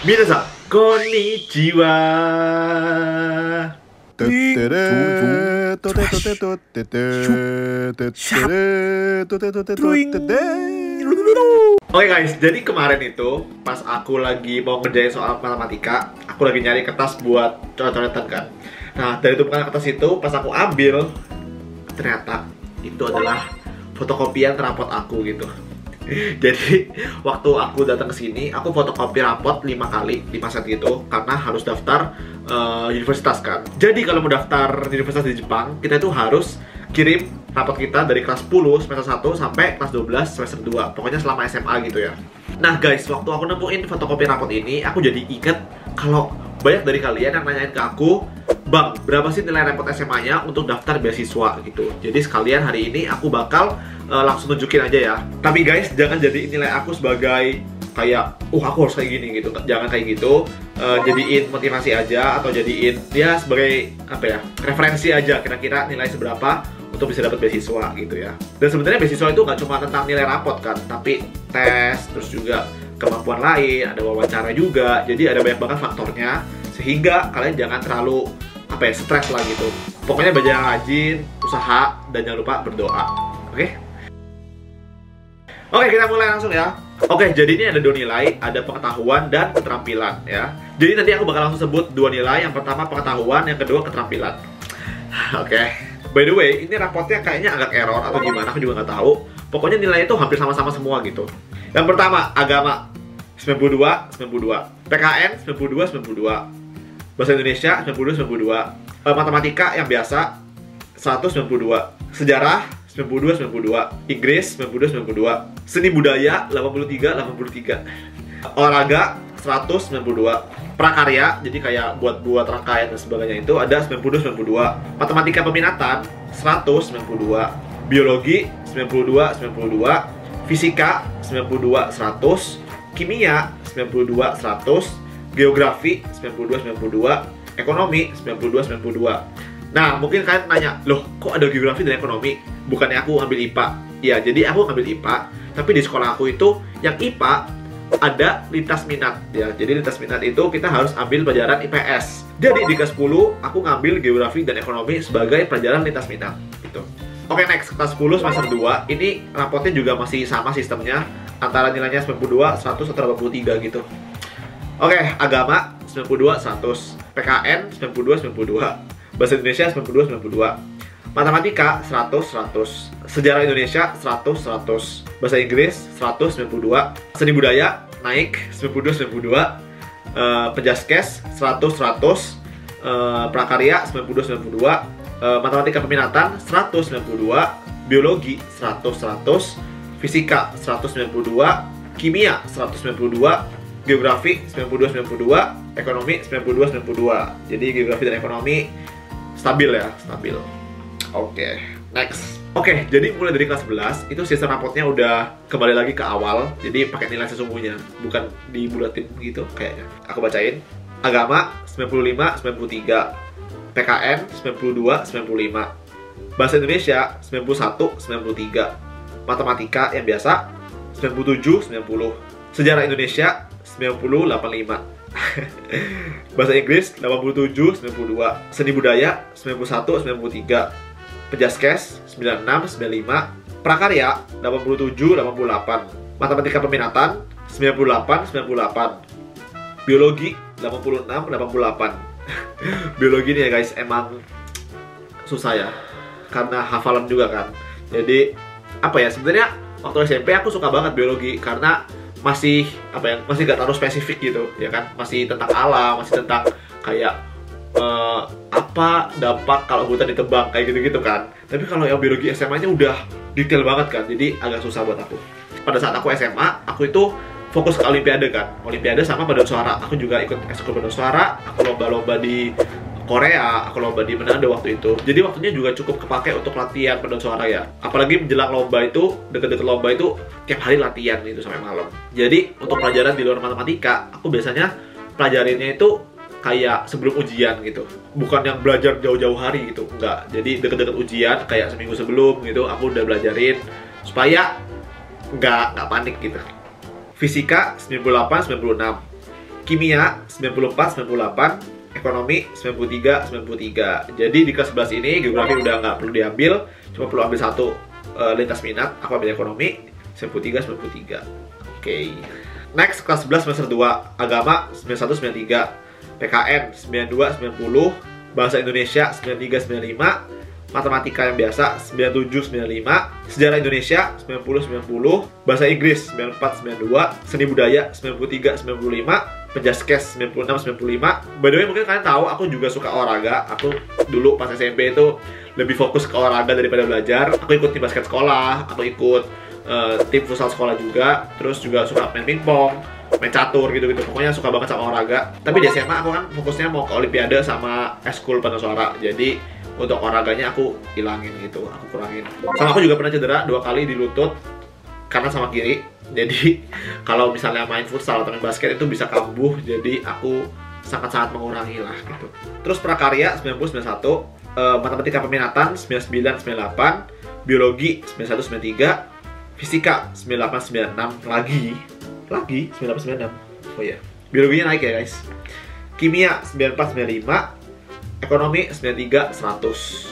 Minasan, konnichiwa. Oke guys, jadi kemarin itu pas aku lagi mau ngerjain soal matematika, aku lagi nyari kertas buat coret-coretan kan. Nah, dari tumpukan kertas itu pas aku ambil, ternyata itu adalah fotokopian rapot aku gitu. Jadi waktu aku datang ke sini, aku fotokopi rapot 5 kali, 5 set gitu karena harus daftar uh, universitas kan. Jadi kalau mau daftar universitas di Jepang, kita itu harus kirim rapot kita dari kelas 10 semester 1 sampai kelas 12 semester 2. Pokoknya selama SMA gitu ya. Nah guys, waktu aku nemuin fotokopi rapot ini, aku jadi inget kalau banyak dari kalian yang nanyain ke aku, Bang, berapa sih nilai rapot SMA-nya untuk daftar beasiswa gitu. Jadi sekalian hari ini aku bakal uh, langsung tunjukin aja ya. Tapi guys, jangan jadi nilai aku sebagai kayak, uh aku harus kayak gini gitu. Jangan kayak gitu. Uh, jadiin motivasi aja atau jadiin dia sebagai apa ya referensi aja kira-kira nilai seberapa untuk bisa dapat beasiswa gitu ya. Dan sebenarnya beasiswa itu nggak cuma tentang nilai rapot kan, tapi tes, terus juga kemampuan lain, ada wawancara juga. Jadi ada banyak banget faktornya sehingga kalian jangan terlalu apa ya stres lah gitu. Pokoknya belajar yang rajin, usaha dan jangan lupa berdoa. Oke? Okay? Oke, kita mulai langsung ya. Oke, jadi ini ada dua nilai, ada pengetahuan dan keterampilan ya. Jadi nanti aku bakal langsung sebut dua nilai. Yang pertama pengetahuan, yang kedua keterampilan. Oke. By the way, ini rapotnya kayaknya agak error atau gimana, aku juga nggak tahu. Pokoknya nilainya itu hampir sama-sama semua gitu. Yang pertama, agama 92, 92. PKN 92, 92. Bahasa Indonesia 92, 92. Uh, matematika yang biasa 192. Sejarah 92, 92. Inggris 92, 92. Seni budaya 83, 83. Olahraga 192 prakarya jadi kayak buat buat rangkaian dan sebagainya itu ada 92 92 matematika peminatan 192 biologi 92 92 fisika 92 100 kimia 92 100 geografi 92 92 ekonomi 92 92 nah mungkin kalian nanya loh kok ada geografi dan ekonomi bukannya aku ambil IPA ya jadi aku ambil IPA tapi di sekolah aku itu yang IPA ada lintas minat ya. Jadi lintas minat itu kita harus ambil pelajaran IPS. Jadi di kelas 10 aku ngambil geografi dan ekonomi sebagai pelajaran lintas minat gitu. Oke next kelas 10 semester 2 ini rapotnya juga masih sama sistemnya antara nilainya 92, 100 atau 83 gitu. Oke, agama 92, 100. PKN 92, 92. Bahasa Indonesia 92, 92. Matematika 100, 100. Sejarah Indonesia 100 100 Bahasa Inggris 192 Seni budaya naik 92 92 uh, Penjaskes 100 100 uh, Prakarya 92 92 uh, Matematika peminatan 192 Biologi 100 100 Fisika 192 Kimia 192 Geografi 92 92 Ekonomi 92 92 Jadi geografi dan ekonomi stabil ya stabil Oke okay, next Oke, okay, jadi mulai dari kelas 11 itu sistem rapotnya udah kembali lagi ke awal. Jadi pakai nilai sesungguhnya, bukan dibulatin gitu kayaknya. Aku bacain. Agama 95 93. PKN 92 95. Bahasa Indonesia 91 93. Matematika yang biasa 97 90. Sejarah Indonesia 90 85. Bahasa Inggris 87 92. Seni budaya 91 93 Penjaskes 96, 95, Prakarya 87, 88, Matematika Peminatan 98, 98, Biologi 86, 88. Biologi nih ya guys emang susah ya karena hafalan juga kan. Jadi apa ya sebenarnya waktu SMP aku suka banget biologi karena masih apa ya masih gak terlalu spesifik gitu ya kan? Masih tentang alam masih tentang kayak uh, apa dampak kalau hutan ditebang kayak gitu-gitu kan. Tapi kalau yang biologi SMA-nya udah detail banget kan jadi agak susah buat aku. Pada saat aku SMA aku itu fokus ke olimpiade kan. Olimpiade sama paduan suara. Aku juga ikut ekskul paduan suara. Aku lomba-lomba di Korea, aku lomba di Manado waktu itu. Jadi waktunya juga cukup kepake untuk latihan paduan suara ya. Apalagi menjelang lomba itu, deket-deket lomba itu tiap hari latihan gitu sampai malam. Jadi untuk pelajaran di luar matematika, aku biasanya pelajarinnya itu kayak sebelum ujian gitu bukan yang belajar jauh-jauh hari gitu enggak jadi deket-deket ujian kayak seminggu sebelum gitu aku udah belajarin supaya nggak nggak panik gitu fisika 98 96 kimia 94 98 ekonomi 93 93 jadi di kelas 11 ini geografi udah nggak perlu diambil cuma perlu ambil satu uh, lintas minat aku ambil ekonomi 93 93 oke okay. next kelas 11 semester 2 agama 91 93 PKN 92 90 bahasa Indonesia 93 95 matematika yang biasa 97 95, sejarah Indonesia 90 90, bahasa Inggris 94 92, seni budaya 93 95, penjaskes 96 95. By the way mungkin kalian tahu aku juga suka olahraga. Aku dulu pas SMP itu lebih fokus ke olahraga daripada belajar. Aku ikut tim basket sekolah, aku ikut uh, tim futsal sekolah juga, terus juga suka main pingpong main catur gitu-gitu pokoknya suka banget sama olahraga tapi di SMA aku kan fokusnya mau ke olimpiade sama eskul suara jadi untuk olahraganya aku hilangin gitu aku kurangin sama aku juga pernah cedera dua kali di lutut karena sama kiri jadi kalau misalnya main futsal atau main basket itu bisa kambuh jadi aku sangat-sangat mengurangi lah gitu terus prakarya 90 91 uh, matematika peminatan 99 98 biologi 91 93 fisika 98 96 lagi lagi 98 96 oh ya biologinya naik ya guys kimia 94 95 Ekonomi 93 100.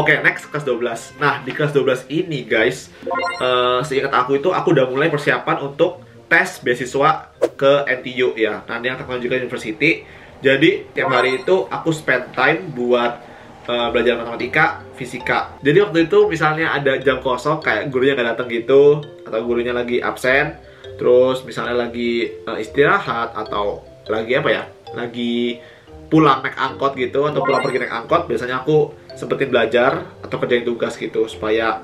Oke, okay, next kelas 12. Nah, di kelas 12 ini, guys, uh, seingat aku itu aku udah mulai persiapan untuk tes beasiswa ke NTU ya, Nanyang Technological University. Jadi, tiap hari itu aku spend time buat uh, belajar matematika, fisika. Jadi waktu itu misalnya ada jam kosong kayak gurunya nggak datang gitu, atau gurunya lagi absen, terus misalnya lagi uh, istirahat atau lagi apa ya, lagi pulang naik angkot gitu atau pulang pergi naik angkot biasanya aku sempetin belajar atau kerjain tugas gitu supaya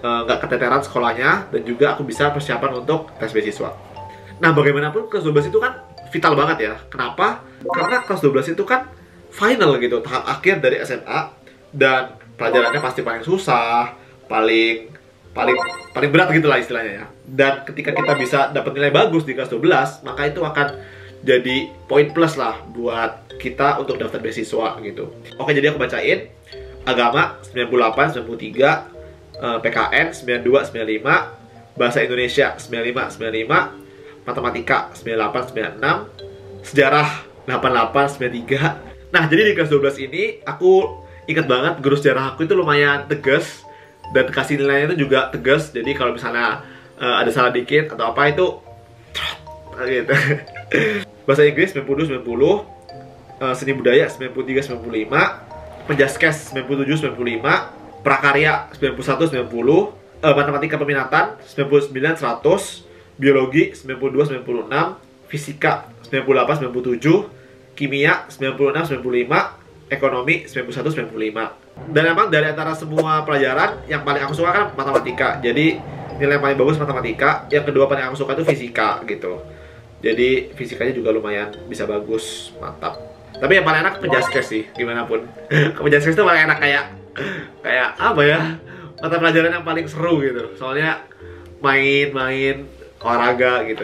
eh, nggak uh, keteteran sekolahnya dan juga aku bisa persiapan untuk tes beasiswa. Nah bagaimanapun kelas 12 itu kan vital banget ya. Kenapa? Karena kelas 12 itu kan final gitu, tahap akhir dari SMA dan pelajarannya pasti paling susah, paling paling paling berat gitu lah istilahnya ya. Dan ketika kita bisa dapat nilai bagus di kelas 12, maka itu akan jadi poin plus lah buat kita untuk daftar beasiswa gitu. Oke, jadi aku bacain. Agama 98 93, PKN 92 95, Bahasa Indonesia 95 95, Matematika 98 96, Sejarah 88 93. Nah, jadi di kelas 12 ini aku inget banget guru sejarah aku itu lumayan tegas dan kasih nilainya itu juga tegas. Jadi kalau misalnya uh, ada salah dikit atau apa itu gitu. bahasa Inggris 92 90 uh, seni budaya 93 95 penjaskes 97 95 prakarya 91 90 uh, matematika peminatan 99 100 biologi 92 96 fisika 98 97 kimia 96 95 ekonomi 91 95 dan memang dari antara semua pelajaran yang paling aku suka kan matematika jadi nilai yang paling bagus matematika yang kedua paling aku suka itu fisika gitu jadi fisikanya juga lumayan bisa bagus mantap tapi yang paling enak penjaskes sih gimana pun. Penjaskes itu paling enak kayak kayak apa ya? Mata pelajaran yang paling seru gitu. Soalnya main-main olahraga gitu.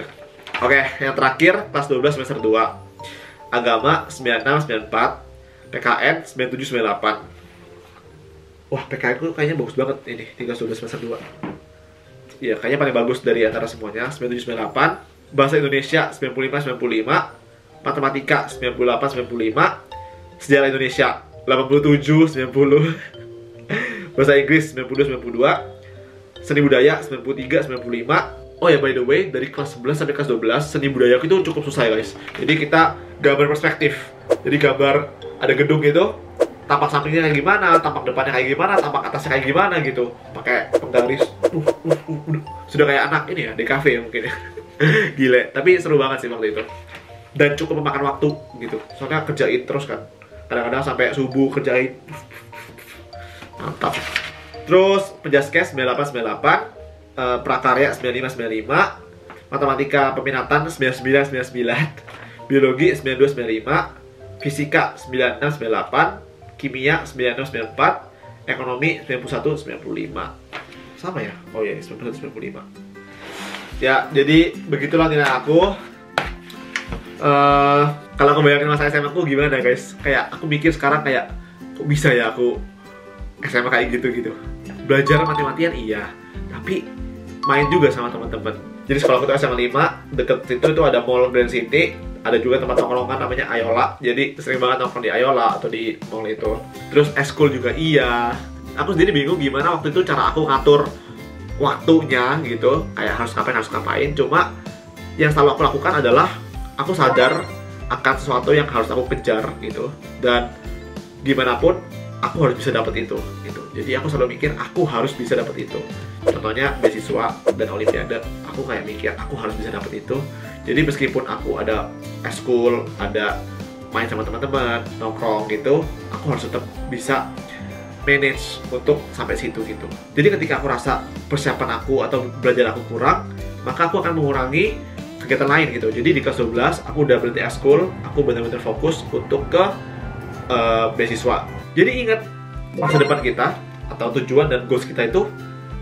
Oke yang terakhir kelas 12 semester 2 agama 96 94 PKN 97 98 wah PKN tuh kayaknya bagus banget ini di kelas 12 semester 2 Iya, kayaknya paling bagus dari antara semuanya. 97 98 bahasa Indonesia 95 95 matematika 98 95 sejarah Indonesia 87 90 bahasa Inggris 92 92 seni budaya 93 95 Oh ya by the way dari kelas 11 sampai kelas 12 seni budaya itu cukup susah ya guys jadi kita gambar perspektif jadi gambar ada gedung gitu tampak sampingnya kayak gimana, tampak depannya kayak gimana, tampak atasnya kayak gimana gitu. Pakai penggaris. Uh, uh, uh, uh. Sudah kayak anak ini ya, di cafe ya mungkin ya. Gile, tapi seru banget sih waktu itu. Dan cukup memakan waktu gitu. Soalnya kerjain terus kan. Kadang-kadang sampai subuh kerjain. Mantap. Terus penjaskes 9898, uh, prakarya 9595, matematika peminatan 9999, biologi 9295, fisika 9698, kimia 9694, ekonomi 9195. Sama ya? Oh iya, 9195 ya jadi begitulah nilai aku uh, kalau aku bayangin masa SMA aku gimana guys? Kayak aku mikir sekarang kayak kok bisa ya aku SMA kayak gitu gitu? Belajar mati-matian iya. Tapi main juga sama teman-teman. Jadi sekolah aku tuh SMA 5 deket situ itu ada mall Grand City ada juga tempat nongkrongan namanya Ayola. Jadi sering banget nongkrong di Ayola atau di mall itu. Terus eskul juga iya. Aku sendiri bingung gimana waktu itu cara aku ngatur waktunya gitu. Kayak harus ngapain harus ngapain. Cuma yang selalu aku lakukan adalah aku sadar akan sesuatu yang harus aku kejar gitu. Dan gimana pun aku harus bisa dapat itu gitu. Jadi aku selalu mikir aku harus bisa dapat itu. Contohnya beasiswa dan olimpiade aku kayak mikir aku harus bisa dapat itu. Jadi meskipun aku ada eskul ada main sama teman-teman nongkrong gitu aku harus tetap bisa manage untuk sampai situ gitu. Jadi ketika aku rasa persiapan aku atau belajar aku kurang maka aku akan mengurangi kegiatan lain gitu jadi di kelas 12 aku udah berhenti eskul aku benar-benar fokus untuk ke uh, beasiswa jadi ingat masa depan kita atau tujuan dan goals kita itu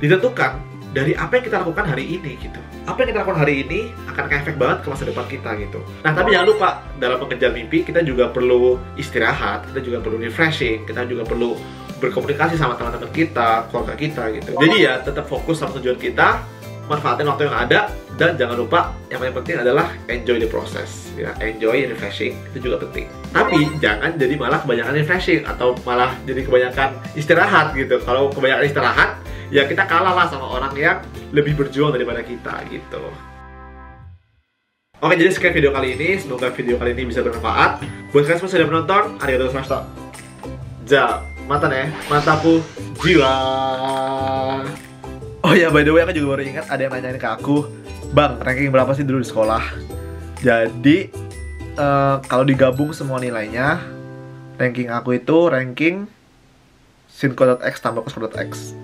ditentukan dari apa yang kita lakukan hari ini gitu. Apa yang kita lakukan hari ini akan efek banget ke masa depan kita gitu. Nah tapi jangan lupa dalam mengejar mimpi kita juga perlu istirahat, kita juga perlu refreshing, kita juga perlu berkomunikasi sama teman-teman kita, keluarga kita gitu. Jadi ya tetap fokus sama tujuan kita, manfaatin waktu yang ada dan jangan lupa yang paling penting adalah enjoy the process ya enjoy refreshing itu juga penting tapi jangan jadi malah kebanyakan refreshing atau malah jadi kebanyakan istirahat gitu kalau kebanyakan istirahat ya kita kalah lah sama orang yang lebih berjuang daripada kita gitu Oke, jadi sekian video kali ini. Semoga video kali ini bisa bermanfaat. Buat kalian semua sudah menonton, arigatou gozaimashita. Ja, mata ya, mataku jiwa. Oh ya, by the way aku juga baru ingat ada yang nanyain ke aku, Bang, ranking berapa sih dulu di sekolah? Jadi uh, kalau digabung semua nilainya, ranking aku itu ranking sin x tambah cos x.